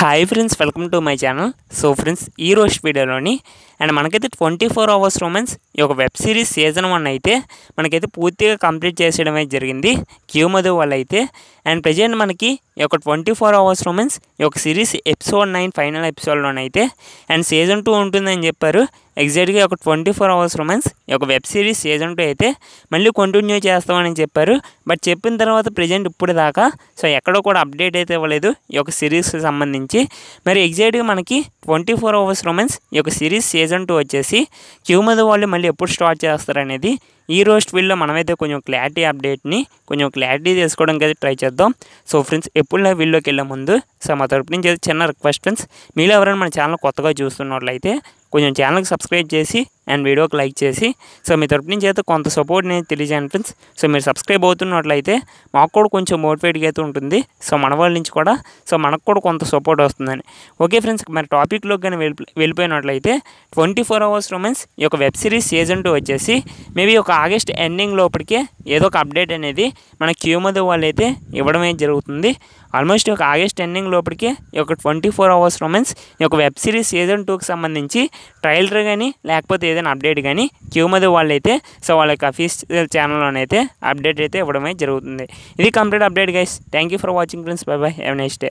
Hi friends welcome to my channel so friends ఈ రోజు వీడియోలోని అండ్ మనకైతే ట్వంటీ ఫోర్ అవర్స్ రొమాన్స్ ఈ యొక్క వెబ్ సిరీస్ సీజన్ వన్ అయితే మనకైతే పూర్తిగా కంప్లీట్ చేసేయడం అయితే జరిగింది. క్యూ మధు వాళ్ళు అయితే అండ్ ప్రజెంట్ మనకి ఈ యొక్క ట్వంటీ ఫోర్ అవర్స్ రొమెన్స్ ఈ యొక్క సిరీస్ ఎపిసోడ్ నైన్ ఫైనల్ ఎపిసోడ్లోనైతే అండ్ సీజన్ టూ ఉంటుందని చెప్పారు. ఎగ్జాక్ట్గా ఒక ట్వంటీ ఫోర్ అవర్స్ రొమాన్స్ ఈ యొక్క వెబ్ సిరీస్ సీజన్ టూ అయితే మళ్ళీ కంటిన్యూ చేస్తామని చెప్పారు. బట్ చెప్పిన తర్వాత ప్రజెంట్ ఇప్పుడు దాకా సో ఎక్కడో కూడా అప్డేట్ అయితే ఇవ్వలేదు ఈ యొక్క సిరీస్కి సంబంధించి. మరి ఎగ్జాక్ట్గా మనకి ట్వంటీ ఫోర్ అవర్స్ రొమాన్స్ ఈ యొక్క సిరీస్ సీజన్ టూ వచ్చేసి క్యూమద వాళ్ళు మళ్ళీ ఎప్పుడు స్టార్ట్ చేస్తారనేది ఈ రోజు వీడియోలో మనమైతే కొంచెం క్లారిటీ అప్డేట్ని కొంచెం క్లారిటీ చేసుకోవడానికి అయితే ట్రై చేద్దాం. సో ఫ్రెండ్స్ ఎప్పుడు నా వీడియోకి వెళ్ళే ముందు సో మా తరపు నుంచి చిన్న రిక్వెస్ట్ ఫ్రెండ్స్ మీరు ఎవరైనా మన ఛానల్ కొత్తగా చూస్తున్నట్లయితే కొంచెం ఛానల్కి సబ్స్క్రైబ్ చేసి అండ్ వీడియోకి లైక్ చేసి సో మీ తరపు నుంచి అయితే కొంత సపోర్ట్ నేను తెలియజేయండి ఫ్రెండ్స్. సో మీరు సబ్స్క్రైబ్ అవుతున్నట్లయితే మాకు కూడా కొంచెం మోటివేట్గా అయితే ఉంటుంది. సో మన వాళ్ళ నుంచి కూడా. సో మనకు కూడా కొంత సపోర్ట్ వస్తుందని. ఓకే ఫ్రెండ్స్ మరి టాపిక్లోకి కానీ వెళ్ళి వెళ్ళిపోయినట్లయితే ట్వంటీ ఫోర్ అవర్స్ రొమెన్స్ ఈ యొక్క వెబ్ సిరీస్ సీజన్ టూ వచ్చేసి మేబీ ఒక ఆగస్ట్ ఎండింగ్ లోపలికే ఏదో ఒక అప్డేట్ అనేది మన క్యూమదో వాళ్ళు అయితే ఇవ్వడం అయితే జరుగుతుంది. ఆల్మోస్ట్ ఒక ఆగస్ట్ ఎండింగ్ లోపలికే ఈ యొక్క ట్వంటీ ఫోర్ అవర్స్ రొమెన్స్ ఈ యొక్క వెబ్ సిరీస్ సీజన్ టూకి సంబంధించి ట్రైలర్ కానీ లేకపోతే ఏదైనా అప్డేట్ కానీ క్యూమది వాళ్ళైతే సో వాళ్ళ యొక్క అఫీషియల్ ఛానల్లోనైతే అప్డేట్ అయితే ఇవ్వడమే జరుగుతుంది. ఇది complete update guys thank you for watching friends bye bye have next day